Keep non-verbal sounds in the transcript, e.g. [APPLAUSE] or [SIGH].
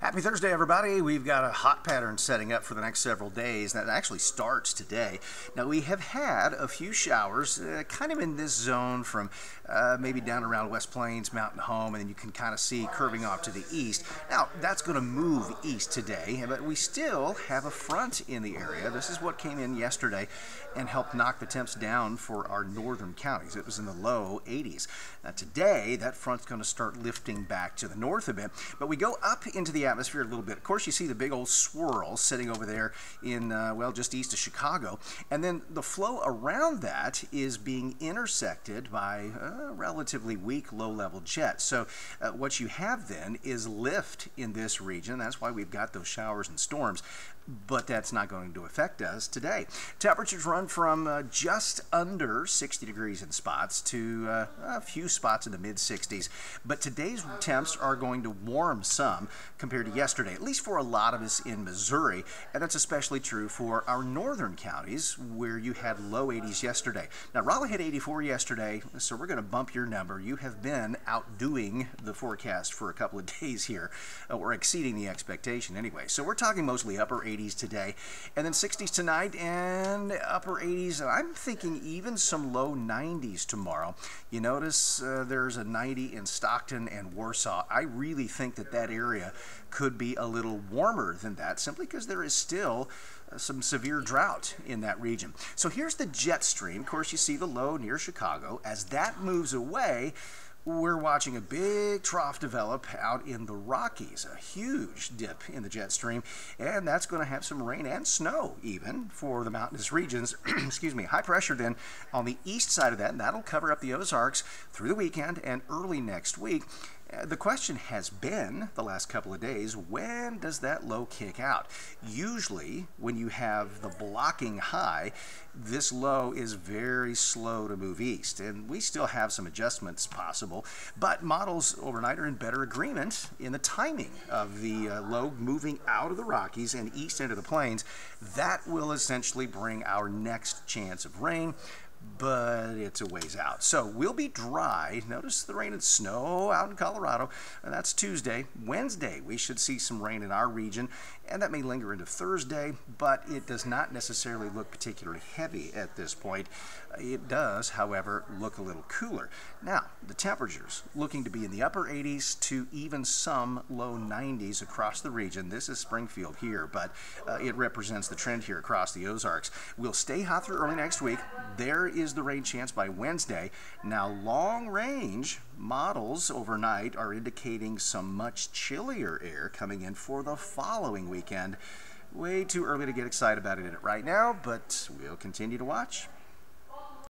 Happy Thursday, everybody. We've got a hot pattern setting up for the next several days that actually starts today. Now, we have had a few showers uh, kind of in this zone from uh, maybe down around West Plains, Mountain Home, and then you can kind of see curving off to the east. Now, that's going to move east today, but we still have a front in the area. This is what came in yesterday and helped knock the temps down for our northern counties. It was in the low 80s. Now, today, that front's going to start lifting back to the north a bit, but we go up into the atmosphere a little bit. Of course, you see the big old swirl sitting over there in, uh, well, just east of Chicago. And then the flow around that is being intersected by a relatively weak low level jet. So, uh, what you have then is lift in this region. That's why we've got those showers and storms but that's not going to affect us today. Temperatures run from uh, just under 60 degrees in spots to uh, a few spots in the mid 60s. But today's temps are going to warm some compared to yesterday, at least for a lot of us in Missouri. And that's especially true for our northern counties where you had low 80s yesterday. Now, Rolla had 84 yesterday, so we're going to bump your number. You have been outdoing the forecast for a couple of [LAUGHS] days here, uh, or exceeding the expectation anyway. So we're talking mostly upper 80s 80s today. And then 60s tonight and upper 80s. and I'm thinking even some low 90s tomorrow. You notice uh, there's a 90 in Stockton and Warsaw. I really think that that area could be a little warmer than that simply because there is still uh, some severe drought in that region. So here's the jet stream. Of course, you see the low near Chicago. As that moves away, we're watching a big trough develop out in the Rockies, a huge dip in the jet stream, and that's going to have some rain and snow even for the mountainous regions. [CLEARS THROAT] Excuse me. High pressure then on the east side of that, and that'll cover up the Ozarks through the weekend and early next week. The question has been the last couple of days when does that low kick out? Usually, when you have the blocking high, this low is very slow to move east, and we still have some adjustments possible. But models overnight are in better agreement in the timing of the uh, low moving out of the Rockies and east into the plains. That will essentially bring our next chance of rain but it's a ways out. So we'll be dry. Notice the rain and snow out in Colorado. And that's Tuesday. Wednesday, we should see some rain in our region, and that may linger into Thursday, but it does not necessarily look particularly heavy at this point. It does, however, look a little cooler. Now, the temperatures looking to be in the upper 80s to even some low 90s across the region. This is Springfield here, but uh, it represents the trend here across the Ozarks. We'll stay hot through early next week. There is the rain chance by Wednesday. Now, long range models overnight are indicating some much chillier air coming in for the following weekend. Way too early to get excited about it right now, but we'll continue to watch.